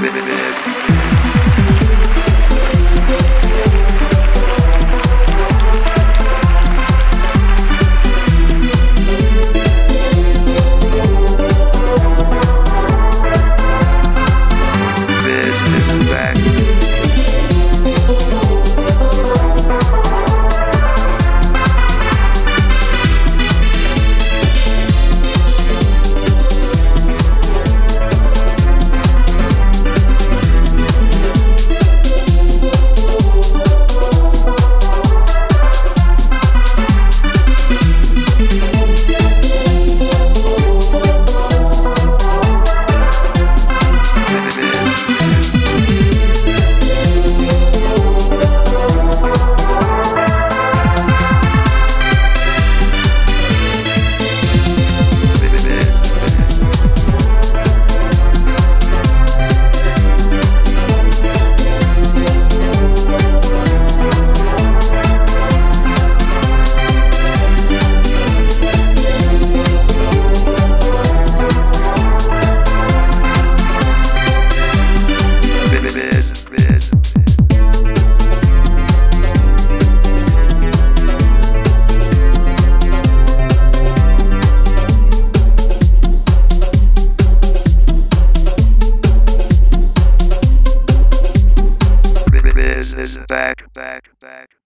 Miss. is back, back, back.